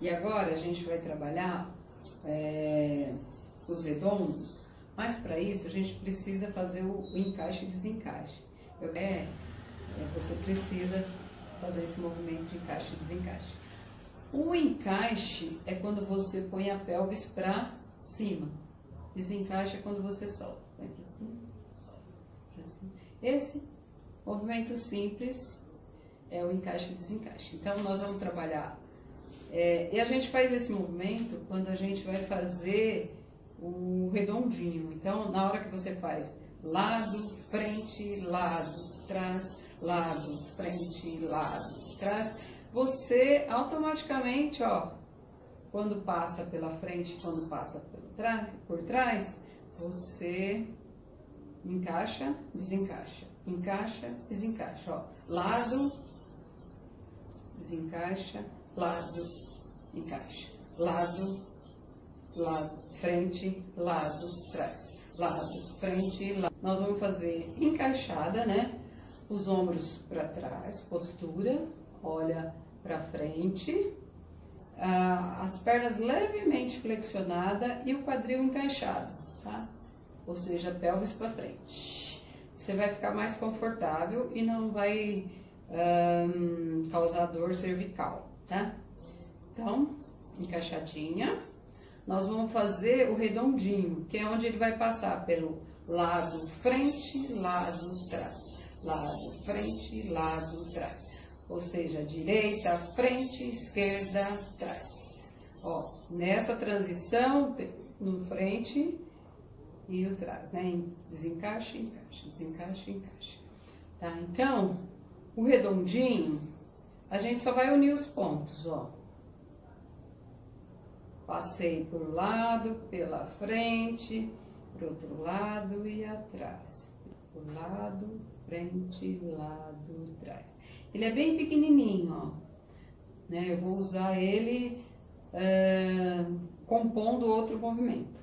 E agora a gente vai trabalhar é, os redondos, mas para isso a gente precisa fazer o, o encaixe e desencaixe. Eu, é, você precisa fazer esse movimento de encaixe e desencaixe. O encaixe é quando você põe a pelvis para cima. Desencaixe é quando você solta. Põe para cima, solta para cima. Esse movimento simples é o encaixe e desencaixe. Então, nós vamos trabalhar. É, e a gente faz esse movimento quando a gente vai fazer o redondinho. Então, na hora que você faz lado, frente, lado, trás, lado, frente, lado, trás, você automaticamente, ó, quando passa pela frente, quando passa trás, por trás você encaixa, desencaixa, encaixa, desencaixa, ó, lado, desencaixa, lado, encaixa, lado, lado, frente, lado, trás, lado, frente, lado. Nós vamos fazer encaixada, né? Os ombros para trás, postura, olha para frente, ah, as pernas levemente flexionadas e o quadril encaixado, tá? Ou seja, pelvis para frente. Você vai ficar mais confortável e não vai causar dor cervical, tá? Então, encaixadinha. Nós vamos fazer o redondinho, que é onde ele vai passar pelo lado frente, lado trás. Lado frente, lado trás ou seja, direita, frente, esquerda, trás. Ó, nessa transição, no frente e o trás, né? Desencaixe, encaixe, desencaixe, encaixe. Tá? Então, o redondinho, a gente só vai unir os pontos, ó. Passei por um lado, pela frente, pro outro lado e atrás. Por lado, frente, lado, trás. Ele é bem pequenininho, ó. Né? Eu vou usar ele é, compondo outro movimento.